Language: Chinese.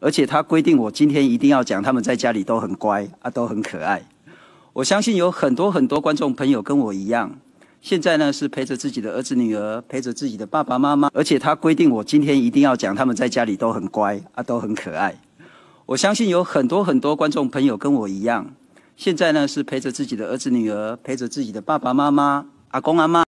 而且他规定我今天一定要讲他们在家里都很乖啊都很可爱。我相信有很多很多观众朋友跟我一样现在呢是陪着自己的儿子女儿陪着自己的爸爸妈妈而且他规定我今天一定要讲他们在家里都很乖啊都很可爱。我相信有很多很多观众朋友跟我一样现在呢是陪着自己的儿子女儿陪着自己的爸爸妈妈阿公阿妈。